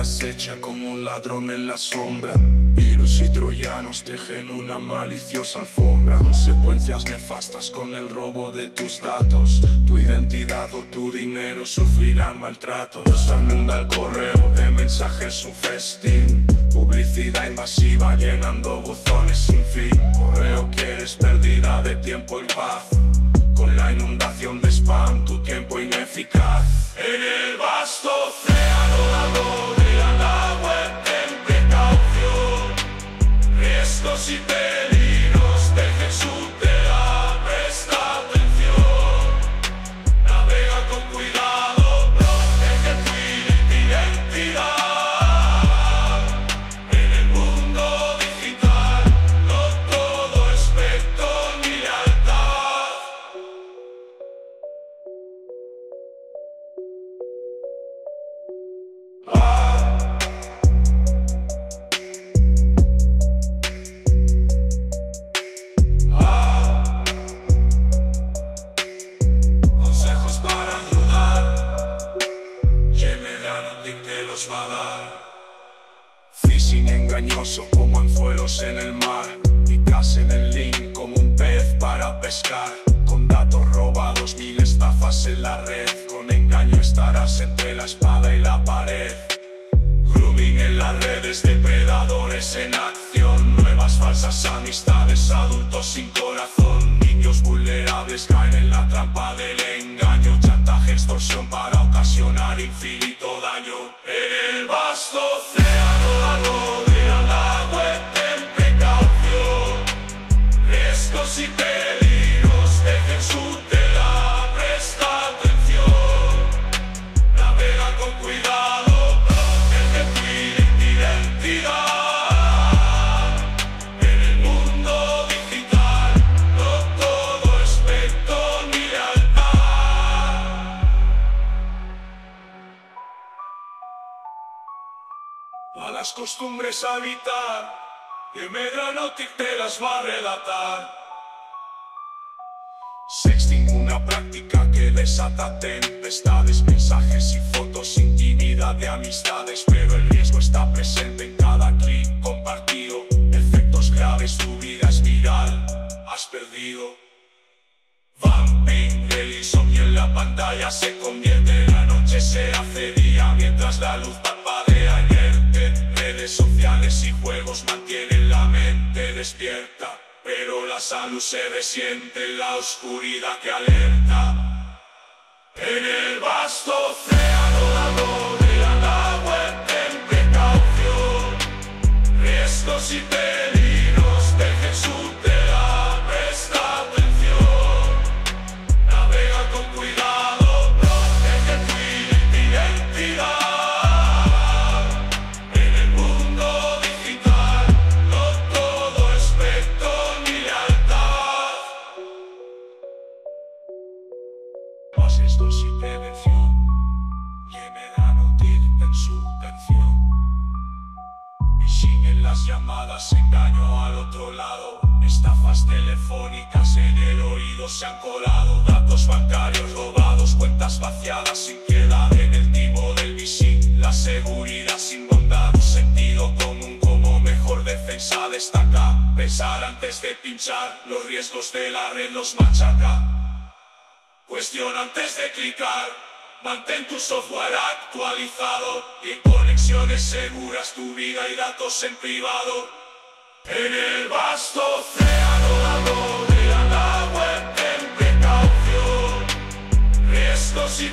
acecha como un ladrón en la sombra. Virus y troyanos tejen una maliciosa alfombra. Consecuencias nefastas con el robo de tus datos. Tu identidad o tu dinero sufrirán maltratos. Al mundo al correo de mensajes un festín. Publicidad invasiva llenando buzones sin fin. Correo quieres pérdida de tiempo y paz. Con la inundación de spam tu tiempo ineficaz. En el vasto Phishing engañoso como anzuelos en el mar. Picas en el link como un pez para pescar. Con datos robados, mil estafas en la red. Con engaño estarás entre la espada y la pared. Grooming en las redes, depredadores en acción. Nuevas falsas amistades, adultos sin corazón. Niños vulnerables caen en la trampa del engaño. Chantaje, extorsión para ocasionar infinito En el Malas costumbres a evitar Que Medranotic te las va a relatar Sexting, una práctica que desata tempestades, mensajes y fotos, intimidad de amistades, pero el riesgo está presente en cada clic compartido. Efectos graves, tu vida es viral, has perdido. Vamping, el insomnio en la pantalla se convierte la noche, se hace día mientras la luz. Y juegos mantienen la mente despierta, pero la salud se resiente en la oscuridad que alerta. En el vasto Esto sin prevención dan útil en su canción Y las llamadas, engaño al otro lado. Estafas telefónicas en el oído se han colado. Datos bancarios robados, cuentas vaciadas sin piedad. En el timo del visín, la seguridad sin bondad. Sentido común como mejor defensa destaca. Pensar antes de pinchar, los riesgos de la red los machaca Cuestiona antes de clicar. Mantén tu software actualizado y conexiones seguras, tu vida y datos en privado. En el vasto océano la web en precaución. Riesgos y